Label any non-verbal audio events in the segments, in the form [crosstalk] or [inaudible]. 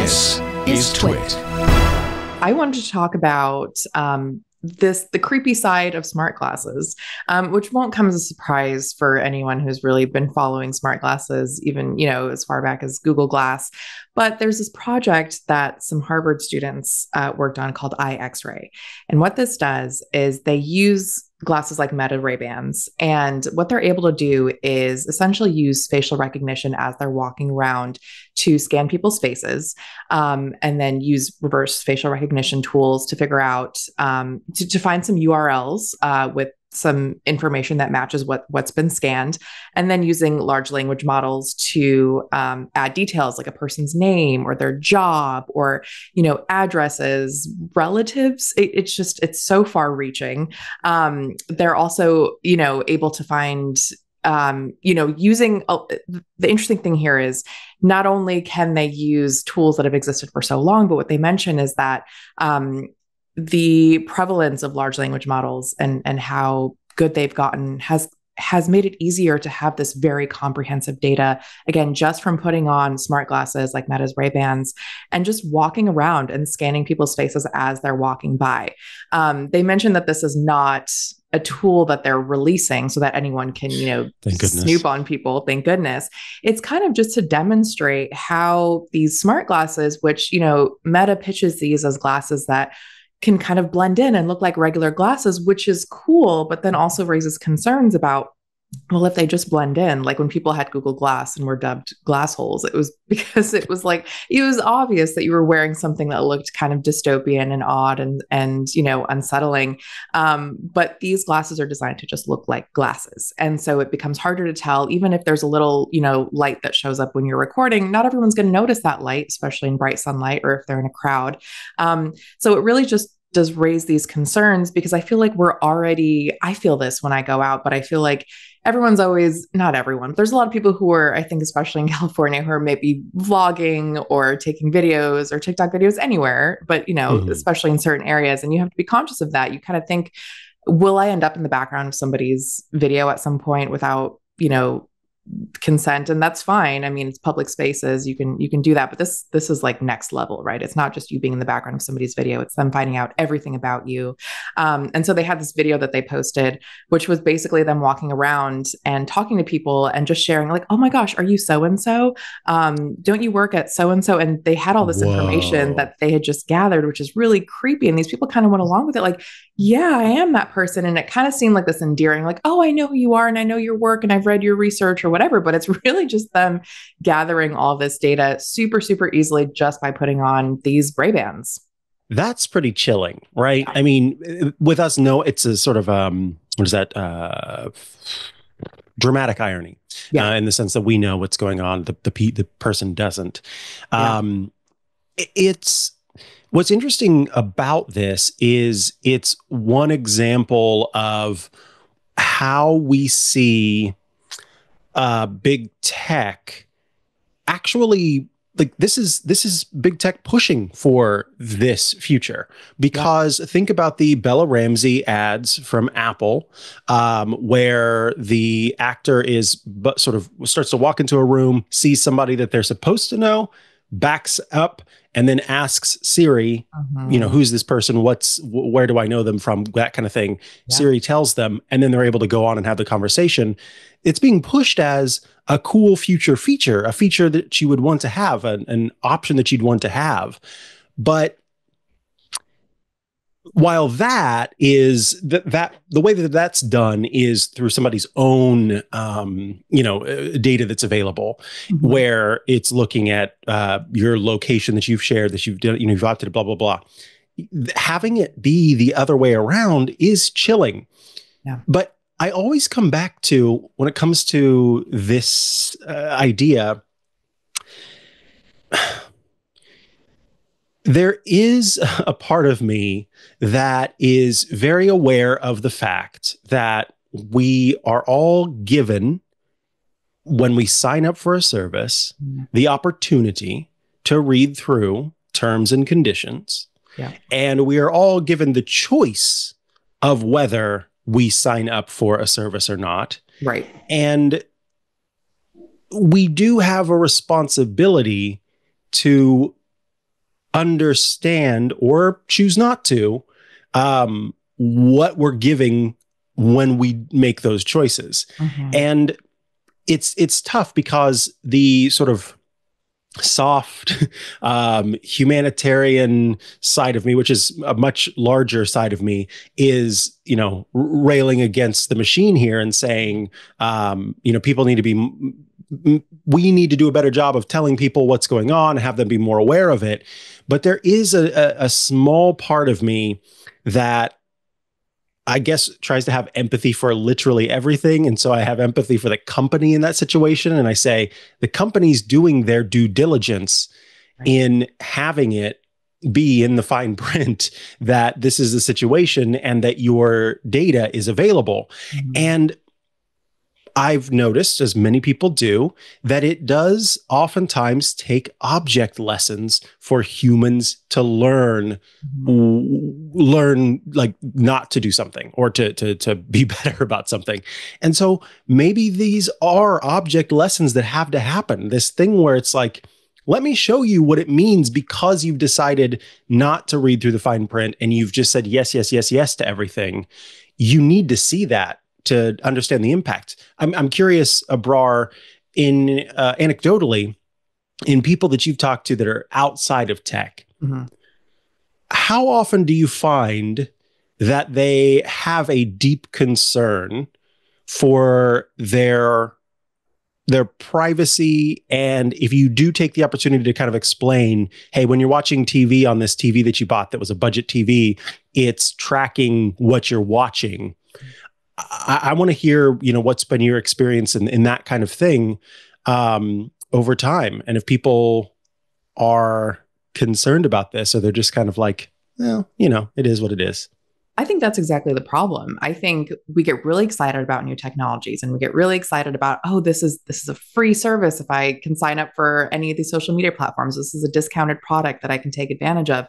This is Twit. I wanted to talk about um, this the creepy side of smart glasses, um, which won't come as a surprise for anyone who's really been following smart glasses, even you know as far back as Google Glass. But there's this project that some Harvard students uh, worked on called I-XRAY, and what this does is they use glasses like Meta Ray Bans. And what they're able to do is essentially use facial recognition as they're walking around to scan people's faces um, and then use reverse facial recognition tools to figure out, um, to, to, find some URLs uh, with some information that matches what what's been scanned and then using large language models to um, add details like a person's name or their job or you know addresses relatives. It, it's just it's so far reaching um, they're also you know able to find um, you know using uh, the interesting thing here is not only can they use tools that have existed for so long but what they mention is that um, the prevalence of large language models and and how good they've gotten has has made it easier to have this very comprehensive data again just from putting on smart glasses like meta's ray bans and just walking around and scanning people's faces as they're walking by. Um, they mentioned that this is not a tool that they're releasing so that anyone can you know snoop on people. Thank goodness. It's kind of just to demonstrate how these smart glasses which you know meta pitches these as glasses that can kind of blend in and look like regular glasses, which is cool, but then also raises concerns about well, if they just blend in, like when people had Google Glass and were dubbed glass holes, it was [laughs] because it was like it was obvious that you were wearing something that looked kind of dystopian and odd and and you know unsettling. Um, but these glasses are designed to just look like glasses, and so it becomes harder to tell. Even if there's a little you know light that shows up when you're recording, not everyone's going to notice that light, especially in bright sunlight or if they're in a crowd. Um, so it really just does raise these concerns because I feel like we're already, I feel this when I go out, but I feel like everyone's always, not everyone, there's a lot of people who are, I think, especially in [laughs] California, who are maybe vlogging or taking videos or TikTok videos anywhere, but, you know, mm-hmm. especially in certain areas. And you have to be conscious of that. You kind of think, will I end up in the background of somebody's video at some point without, you know, consent and that's fine. I mean it's public spaces you can you can do that but this this is like next level right? It's not just you being in the background of somebody's video it's them finding out everything about you. Um, and so they had this video that they posted which was basically them walking around and talking to people and just sharing like oh my gosh are you so and so don't you work at so and so and they had all this Whoa. information that they had just gathered which is really creepy and these people kind of went along with it like yeah i am that person. And it kind of seemed like this endearing like oh i know who you are and i know your work and i've read your research or whatever whatever, but it's [laughs] really just them gathering all this data super, super easily just by putting on these Ray Bans. That's pretty chilling, right? I mean, with us, no, it's a sort of um, what is that? Uh, dramatic irony, yeah. Uh, in the sense that we know what's going on, the the, the person doesn't. Um, yeah. it's what's interesting about this is it's one example of how we see uh, big tech actually like this is this is big tech pushing for this future because yeah. think about the Bella Ramsey ads from Apple, um, where the actor is but sort of starts to walk into a room, sees somebody that they're supposed to know, backs up, and then asks Siri, you know, mm-hmm. who's this person? What's where do I know them from? That kind of thing. Yeah. Siri tells them, and then they're able to go on and have the conversation. It's being pushed as a cool future feature, a feature that you would want to have, an, an option that you'd want to have. But while that is that that the way that that's done is through somebody's own um, you know uh, data that's available mm-hmm. where it's looking at uh, your location that you've shared that you've done you know you've opted blah blah blah having it be the other way around is chilling yeah. but i always come back to when it comes to this uh, idea there is a part of me that is very aware of the fact that we are all given when we sign up for a service mm-hmm. the opportunity to read through terms and conditions yeah. and we are all given the choice of whether we sign up for a service or not right and we do have a responsibility to understand or choose not to um, what we're giving when we make those choices. Mm-hmm. And it's it's tough because the sort of soft [laughs] um, humanitarian side of me which is a much larger side of me is you know railing against the machine here and saying um, you know people need to be we need to do a better job of telling people what's going on have them be more aware of it but there is a, a, a small part of me that I guess tries to have empathy for literally everything. And so I have empathy for the company in that situation. And I say the company's doing their due diligence right. in having it be in the fine [laughs] print that this is the situation and that your data is available. Mm-hmm. And I've noticed, as many people do, that it does oftentimes take object lessons for humans to learn, mm-hmm. learn like not to do something or to to to be [laughs] better about something. And so maybe these are object lessons that have to happen. This thing where it's like, let me show you what it means because you've decided not to read through the fine print and you've just said yes, yes, yes, yes to everything. You need to see that to understand the impact. I'm, I'm curious, Abrar, in uh, anecdotally, in people that you've talked to that are outside of tech, mm-hmm. how often do you find that they have a deep concern for their their privacy and if you do take the opportunity to kind of explain hey when you're watching tv on this tv that you bought that was a budget tv it's tracking what you're watching I, I want to hear, you know, what's been your experience in, in that kind of thing um, over time. And if people are concerned about this, or they're just kind of like, well, you know, it is what it is. I think that's exactly the problem. I think we get really excited about new technologies and we get really excited about, oh, this is this is a free service if I can sign up for any of these social media platforms. This is a discounted product that I can take advantage of.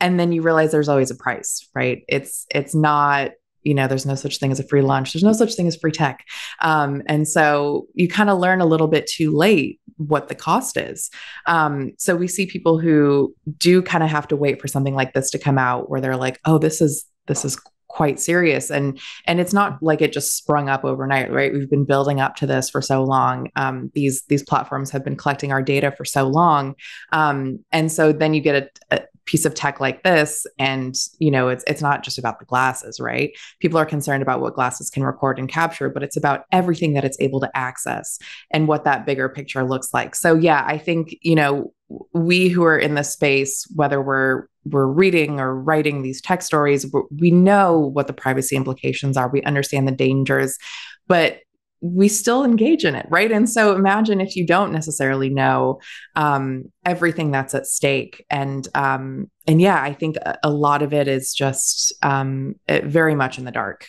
And then you realize there's always a price, right? It's it's not you know there's no such thing as a free lunch there's no such thing as free tech. Um, and so you kind of learn a little bit too late what the cost is. Um, so we see people who do kind of have to wait for something like this to come out where they're like oh this is this is quite serious. And and it's not like it just sprung up overnight right? We've been building up to this for so long. Um, these these platforms have been collecting our data for so long. Um, and so then you get a, a piece of tech like this and you know it's it's not just about the glasses right? People are concerned about what glasses can record and capture but it's about everything that it's able to access and what that bigger picture looks like. So yeah i think you know we who are in this space whether we're we're reading or writing these tech stories we know what the privacy implications are. We understand the dangers but we still engage in it, right? And so imagine if you don't necessarily know um, everything that's at stake, and um, and yeah, I think a, lot of it is just um, very much in the dark.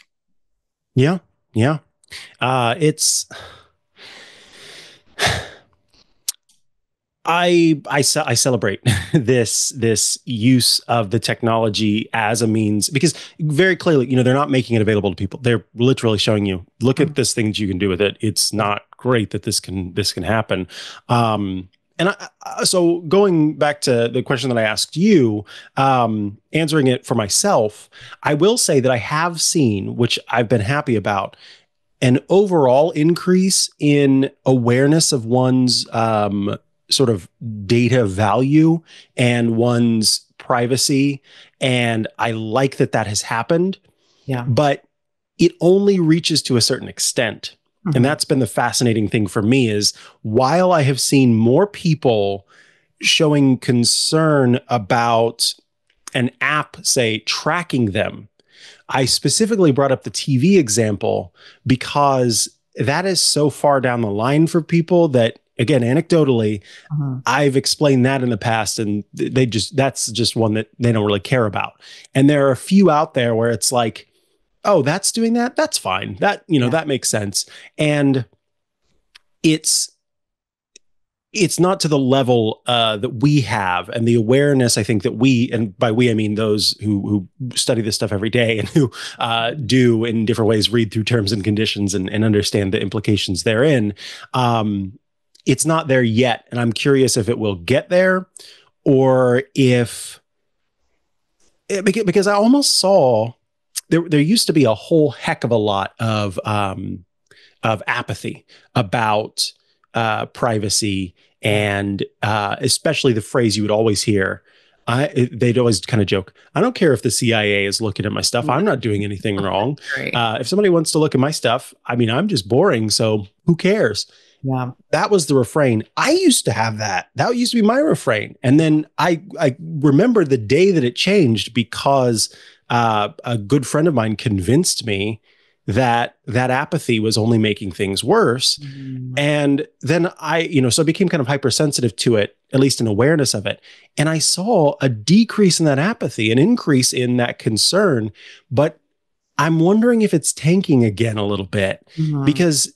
Yeah, yeah, uh, it's I I I celebrate [laughs] this this use of the technology as a means because very clearly, you know, they're not making it available to people. They're literally showing you, look at mm-hmm. this thing that you can do with it. It's not great that this can this can happen. Um, and I, so going back to the question that I asked you, um, answering it for myself, I will say that I have seen, which I've been happy about, an overall increase in awareness of one's um, sort of data value and one's privacy. And I like that that has happened. Yeah. But it only reaches to a certain extent. Mm-hmm. And that's been the fascinating thing for me is while I have seen more people showing concern about an app, say, tracking them, I specifically brought up the TV example because that is so far down the line for people that again anecdotally uh-huh. i've explained that in the past and they just that's just one that they don't really care about and there are a few out there where it's like oh that's doing that that's fine that you know yeah. that makes sense and it's it's not to the level uh, that we have and the awareness i think that we and by we i mean those who who study this stuff every day and who uh, do in different ways read through terms and conditions and, and understand the implications therein um, it's not there yet. And I'm curious if it will get there or if eh, because I almost saw there there used to be a whole heck of a lot of um, of apathy about uh, privacy and uh, especially the phrase you would always hear. I they'd always kind of joke. I don't care if the CIA is looking at my stuff. I'm not doing anything [laughs] wrong. Uh, if somebody wants to look at my stuff, I mean, I'm just boring. So who cares? Yeah. That was the refrain. I used to have that. That used to be my refrain. And then I I remember the day that it changed because uh, a good friend of mine convinced me that that apathy was only making things worse mm. and then i you know so i became kind of hypersensitive to it at least an awareness of it and i saw a decrease in that apathy an increase in that concern but i'm wondering if it's tanking again a little bit mm-hmm. because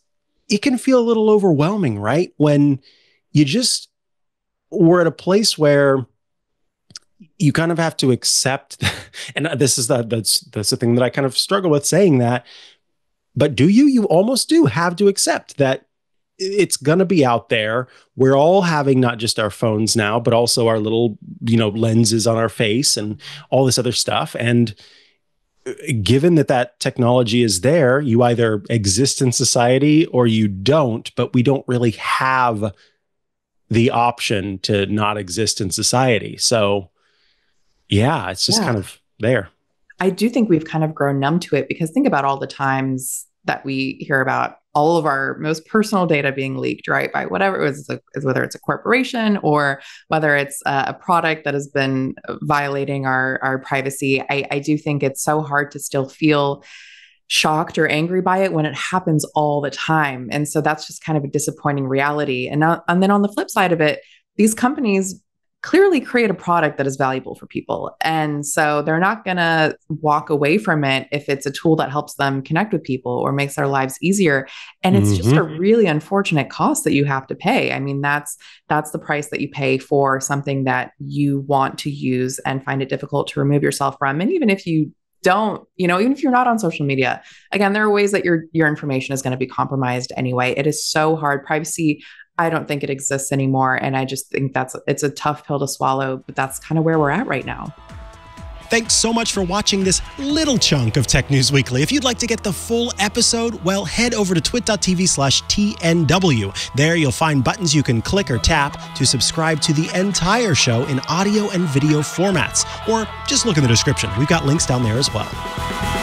it can feel a little overwhelming right when you just we're at a place where you kind of have to accept [laughs] and this is the that's that's the thing that i kind of struggle with saying that but do you? You almost do have to accept that it's going to be out there. We're all having not just our phones now, but also our little, you know, lenses on our face and all this other stuff. And given that that technology is there, you either exist in society or you don't, but we don't really have the option to not exist in society. So, yeah, it's just yeah. kind of there. I do think we've kind of grown numb to it because think about all the times that we hear about all of our most personal data being leaked, right? By whatever it was, whether it's a corporation or whether it's a, product that has been violating our, our privacy. I, I do think it's so hard to still feel shocked or angry by it when it happens all the time. And so that's just kind of a disappointing reality. And, now, and then on the flip side of it, these companies clearly create a product that is valuable for people. And so they're not going to walk away from it if it's a tool that helps them connect with people or makes their lives easier. And it's mm-hmm. just a mm-hmm. really unfortunate cost that you have to pay. I mean, that's that's the price that you pay for something that you want to use and find it difficult to remove yourself from. And even if you don't you know even if you're not on social media again there are ways that your your information is going to be compromised anyway it is so hard privacy I don't think it exists anymore. And I just think that's it's a tough pill to swallow, but that's kind of where we're at right now. Thanks so much for watching this little chunk of Tech News Weekly. If you'd like to get the full episode, well, head over to twit.tv slash TNW. There you'll find buttons you can click or tap to subscribe to the entire show in audio and video formats. Or just look in the description. We've got links down there as well.